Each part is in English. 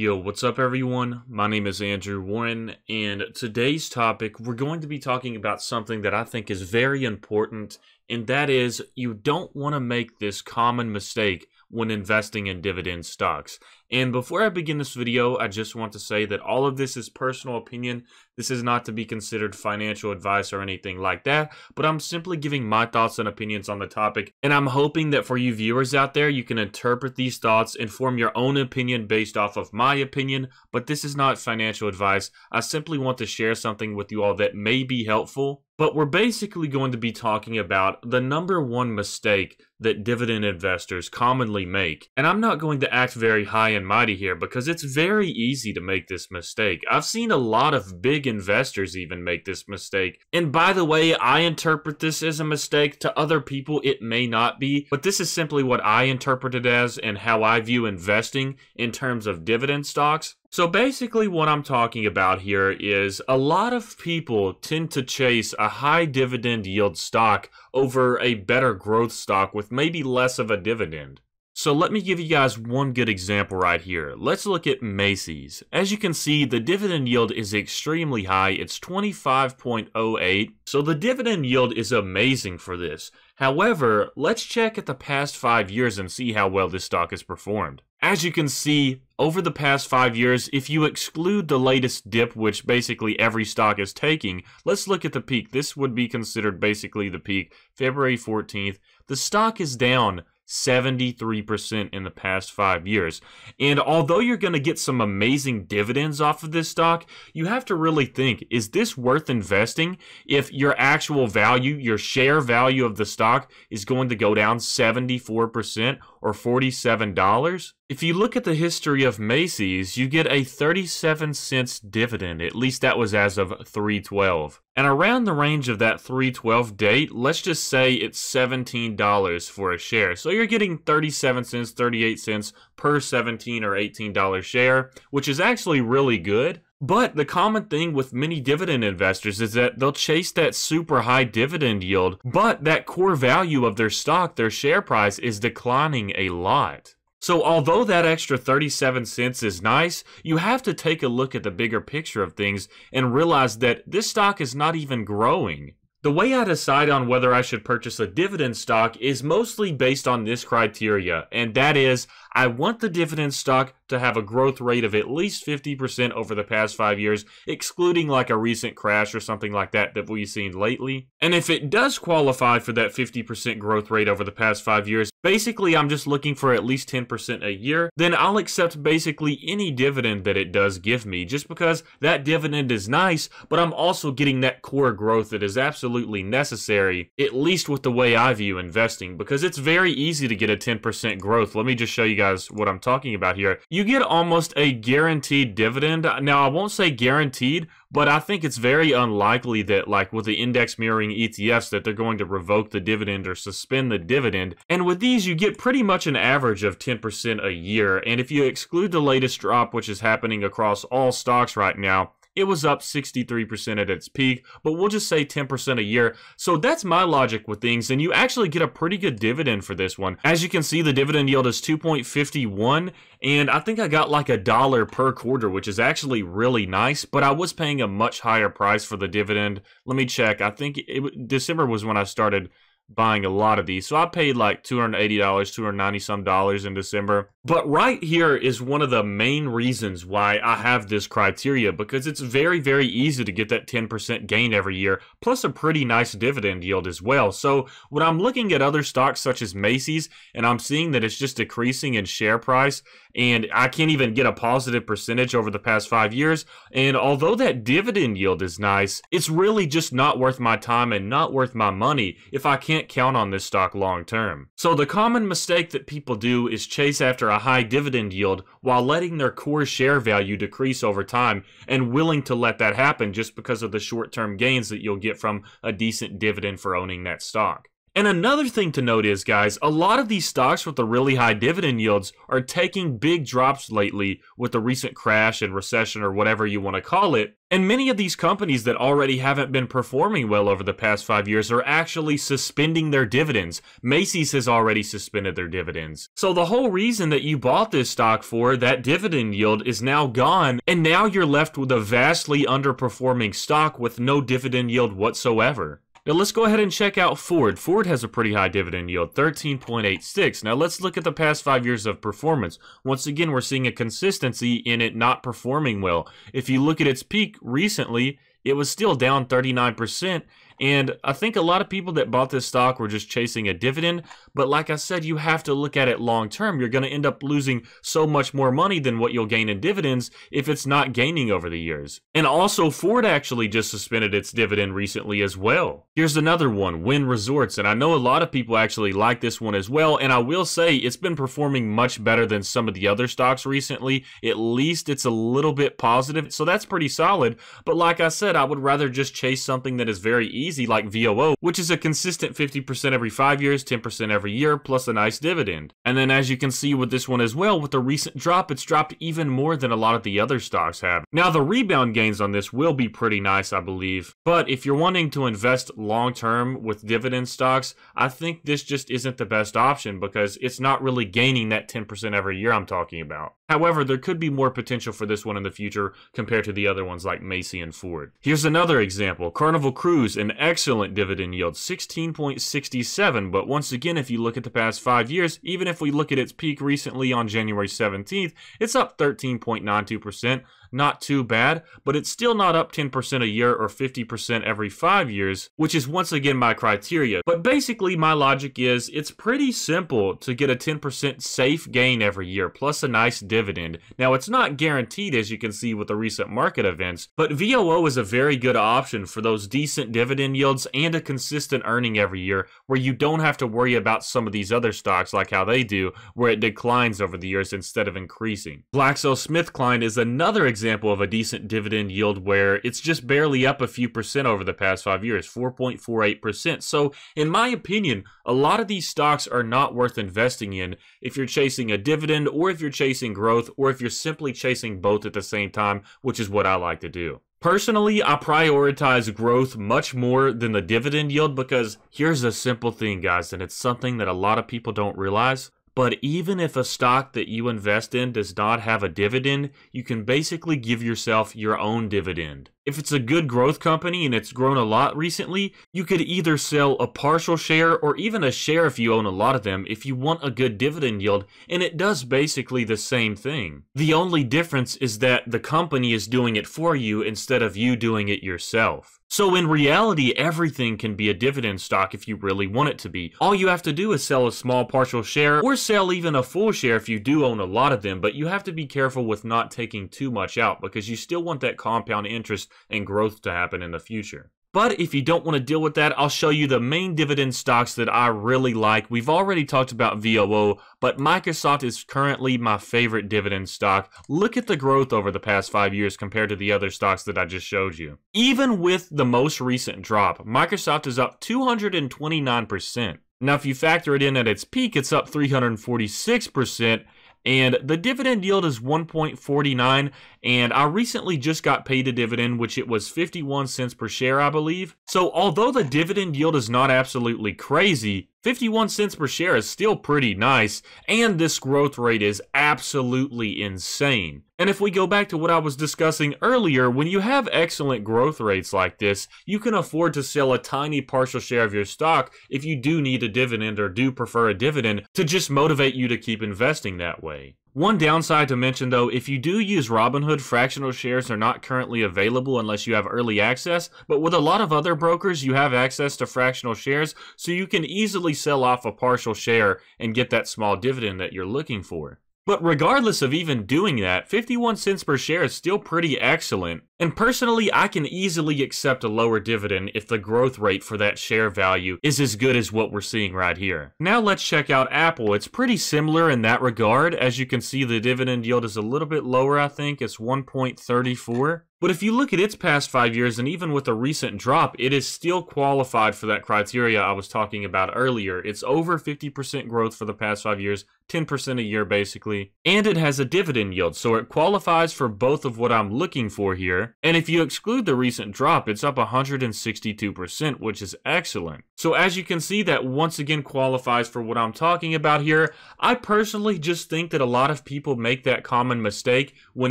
Yo, what's up, everyone? My name is Andrew Warren, and today's topic we're going to be talking about something that I think is very important, and that is you don't want to make this common mistake when investing in dividend stocks. And before I begin this video, I just want to say that all of this is personal opinion. This is not to be considered financial advice or anything like that, but I'm simply giving my thoughts and opinions on the topic. And I'm hoping that for you viewers out there, you can interpret these thoughts and form your own opinion based off of my opinion. But this is not financial advice. I simply want to share something with you all that may be helpful. But we're basically going to be talking about the number one mistake that dividend investors commonly make. And I'm not going to act very high and mighty here because it's very easy to make this mistake. I've seen a lot of big investors even make this mistake. And by the way, I interpret this as a mistake. To other people, it may not be, but this is simply what I interpret it as and how I view investing in terms of dividend stocks. So basically what I'm talking about here is a lot of people tend to chase a high dividend yield stock over a better growth stock with maybe less of a dividend. So let me give you guys one good example right here. Let's look at Macy's. As you can see, the dividend yield is extremely high. It's 25.08. So the dividend yield is amazing for this. However, let's check at the past five years and see how well this stock has performed. As you can see, over the past five years, if you exclude the latest dip, which basically every stock is taking, let's look at the peak. This would be considered basically the peak, February 14th. The stock is down 73% in the past five years. And although you're going to get some amazing dividends off of this stock, you have to really think is this worth investing if your actual value, your share value of the stock, is going to go down 74% or $47? If you look at the history of Macy's, you get a 37 cents dividend. At least that was as of 312. And around the range of that 312 date, let's just say it's $17 for a share. So you're getting 37 cents, 38 cents per 17 or $18 share, which is actually really good. But the common thing with many dividend investors is that they'll chase that super high dividend yield, but that core value of their stock, their share price, is declining a lot. So, although that extra 37 cents is nice, you have to take a look at the bigger picture of things and realize that this stock is not even growing. The way I decide on whether I should purchase a dividend stock is mostly based on this criteria, and that is I want the dividend stock to have a growth rate of at least 50% over the past five years, excluding like a recent crash or something like that that we've seen lately. And if it does qualify for that 50% growth rate over the past five years, basically I'm just looking for at least 10% a year, then I'll accept basically any dividend that it does give me just because that dividend is nice, but I'm also getting that core growth that is absolutely necessary, at least with the way I view investing, because it's very easy to get a 10% growth. Let me just show you guys what I'm talking about here. You get almost a guaranteed dividend. Now, I won't say guaranteed, but I think it's very unlikely that, like with the index mirroring ETFs, that they're going to revoke the dividend or suspend the dividend. And with these, you get pretty much an average of 10% a year. And if you exclude the latest drop, which is happening across all stocks right now, it was up 63% at its peak, but we'll just say 10% a year. So that's my logic with things, and you actually get a pretty good dividend for this one. As you can see, the dividend yield is 2.51, and I think I got like a dollar per quarter, which is actually really nice, but I was paying a much higher price for the dividend. Let me check. I think it, December was when I started buying a lot of these. So I paid like $280, $290 some dollars in December. But right here is one of the main reasons why I have this criteria because it's very, very easy to get that 10% gain every year, plus a pretty nice dividend yield as well. So when I'm looking at other stocks such as Macy's and I'm seeing that it's just decreasing in share price and I can't even get a positive percentage over the past five years, and although that dividend yield is nice, it's really just not worth my time and not worth my money if I can't count on this stock long term. So the common mistake that people do is chase after high dividend yield while letting their core share value decrease over time and willing to let that happen just because of the short term gains that you'll get from a decent dividend for owning that stock. And another thing to note is, guys, a lot of these stocks with the really high dividend yields are taking big drops lately with the recent crash and recession or whatever you want to call it. And many of these companies that already haven't been performing well over the past five years are actually suspending their dividends. Macy's has already suspended their dividends. So the whole reason that you bought this stock for, that dividend yield, is now gone, and now you're left with a vastly underperforming stock with no dividend yield whatsoever. Now let's go ahead and check out Ford. Ford has a pretty high dividend yield, 13.86. Now let's look at the past five years of performance. Once again, we're seeing a consistency in it not performing well. If you look at its peak recently, it was still down 39%, and I think a lot of people that bought this stock were just chasing a dividend. But like I said, you have to look at it long term. You're going to end up losing so much more money than what you'll gain in dividends if it's not gaining over the years. And also, Ford actually just suspended its dividend recently as well. Here's another one Wynn Resorts. And I know a lot of people actually like this one as well. And I will say it's been performing much better than some of the other stocks recently. At least it's a little bit positive. So that's pretty solid. But like I said, I would rather just chase something that is very easy easy like VOO, which is a consistent 50% every 5 years, 10% every year, plus a nice dividend. And then as you can see with this one as well, with the recent drop, it's dropped even more than a lot of the other stocks have. Now the rebound gains on this will be pretty nice, I believe. But if you're wanting to invest long term with dividend stocks, I think this just isn't the best option because it's not really gaining that 10% every year I'm talking about. However, there could be more potential for this one in the future compared to the other ones like Macy and Ford. Here's another example. Carnival Cruise, an excellent dividend yield, 16.67. But once again, if you look at the past five years, even if we look at its peak recently on January 17th, it's up 13.92% not too bad, but it's still not up 10% a year or 50% every five years, which is once again my criteria. But basically, my logic is it's pretty simple to get a 10% safe gain every year, plus a nice dividend. Now, it's not guaranteed, as you can see with the recent market events, but VOO is a very good option for those decent dividend yields and a consistent earning every year, where you don't have to worry about some of these other stocks like how they do, where it declines over the years instead of increasing. GlaxoSmithKline is another example example of a decent dividend yield where it's just barely up a few percent over the past five years, 4.48%. So, in my opinion, a lot of these stocks are not worth investing in if you're chasing a dividend or if you're chasing growth or if you're simply chasing both at the same time, which is what I like to do. Personally, I prioritize growth much more than the dividend yield because here's a simple thing, guys, and it's something that a lot of people don't realize. But even if a stock that you invest in does not have a dividend, you can basically give yourself your own dividend. If it's a good growth company and it's grown a lot recently, you could either sell a partial share or even a share if you own a lot of them if you want a good dividend yield, and it does basically the same thing. The only difference is that the company is doing it for you instead of you doing it yourself. So in reality, everything can be a dividend stock if you really want it to be. All you have to do is sell a small partial share or sell even a full share if you do own a lot of them, but you have to be careful with not taking too much out because you still want that compound interest and growth to happen in the future. But if you don't want to deal with that, I'll show you the main dividend stocks that I really like. We've already talked about VOO, but Microsoft is currently my favorite dividend stock. Look at the growth over the past five years compared to the other stocks that I just showed you. Even with the most recent drop, Microsoft is up 229%. Now, if you factor it in at its peak, it's up 346%, and the dividend yield is 1.49 and I recently just got paid a dividend which it was 51 cents per share I believe. So although the dividend yield is not absolutely crazy, 51 cents per share is still pretty nice, and this growth rate is absolutely insane. And if we go back to what I was discussing earlier, when you have excellent growth rates like this, you can afford to sell a tiny partial share of your stock if you do need a dividend or do prefer a dividend to just motivate you to keep investing that way. One downside to mention though, if you do use Robinhood, fractional shares are not currently available unless you have early access, but with a lot of other brokers, you have access to fractional shares, so you can easily sell off a partial share and get that small dividend that you're looking for. But regardless of even doing that, 51 cents per share is still pretty excellent. And personally, I can easily accept a lower dividend if the growth rate for that share value is as good as what we're seeing right here. Now let's check out Apple. It's pretty similar in that regard. As you can see, the dividend yield is a little bit lower, I think. It's 1.34. But if you look at its past five years, and even with a recent drop, it is still qualified for that criteria I was talking about earlier. It's over 50% growth for the past five years, 10% a year basically, and it has a dividend yield, so it qualifies for both of what I'm looking for here. And if you exclude the recent drop, it's up 162%, which is excellent. So as you can see, that once again qualifies for what I'm talking about here. I personally just think that a lot of people make that common mistake when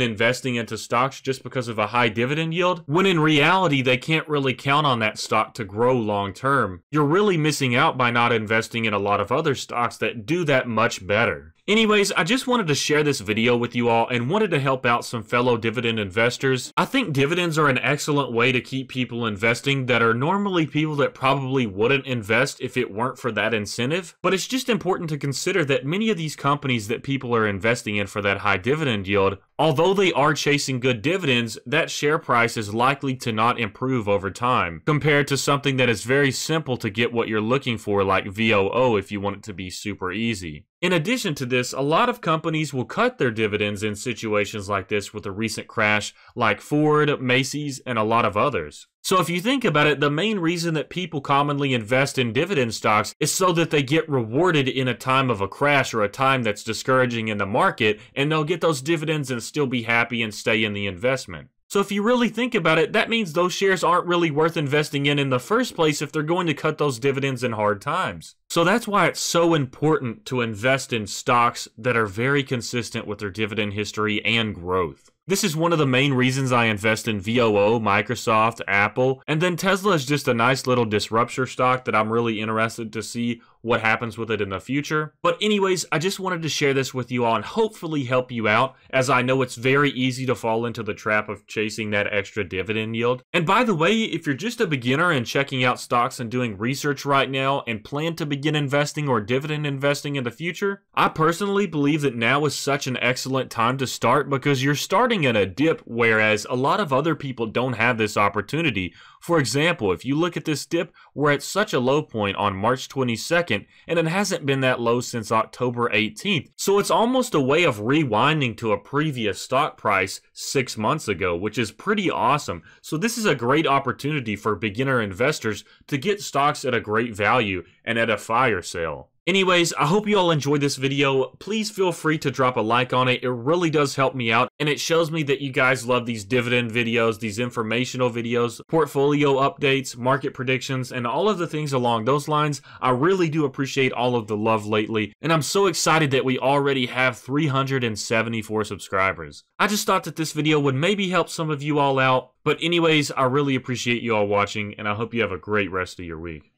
investing into stocks just because of a high dividend yield, when in reality they can't really count on that stock to grow long term. You're really missing out by not investing in a lot of other stocks that do that much better. Anyways, I just wanted to share this video with you all and wanted to help out some fellow dividend investors. I think dividends are an excellent way to keep people investing that are normally people that probably wouldn't invest if it weren't for that incentive. But it's just important to consider that many of these companies that people are investing in for that high dividend yield Although they are chasing good dividends, that share price is likely to not improve over time, compared to something that is very simple to get what you're looking for like VOO if you want it to be super easy. In addition to this, a lot of companies will cut their dividends in situations like this with a recent crash, like Ford, Macy's, and a lot of others. So if you think about it, the main reason that people commonly invest in dividend stocks is so that they get rewarded in a time of a crash or a time that's discouraging in the market, and they'll get those dividends and still be happy and stay in the investment. So if you really think about it, that means those shares aren't really worth investing in in the first place if they're going to cut those dividends in hard times. So that's why it's so important to invest in stocks that are very consistent with their dividend history and growth. This is one of the main reasons I invest in VOO, Microsoft, Apple, and then Tesla is just a nice little disruptor stock that I'm really interested to see what happens with it in the future. But anyways, I just wanted to share this with you all and hopefully help you out as I know it's very easy to fall into the trap of chasing that extra dividend yield. And by the way, if you're just a beginner and checking out stocks and doing research right now and plan to begin investing or dividend investing in the future, I personally believe that now is such an excellent time to start because you're starting at a dip whereas a lot of other people don't have this opportunity. For example, if you look at this dip, we're at such a low point on March 22nd and it hasn't been that low since October 18th. So it's almost a way of rewinding to a previous stock price six months ago, which is pretty awesome. So this is a great opportunity for beginner investors to get stocks at a great value and at a fire sale. Anyways, I hope you all enjoyed this video. Please feel free to drop a like on it. It really does help me out, and it shows me that you guys love these dividend videos, these informational videos, portfolio updates, market predictions, and all of the things along those lines. I really do appreciate all of the love lately, and I'm so excited that we already have 374 subscribers. I just thought that this video would maybe help some of you all out, but anyways, I really appreciate you all watching, and I hope you have a great rest of your week.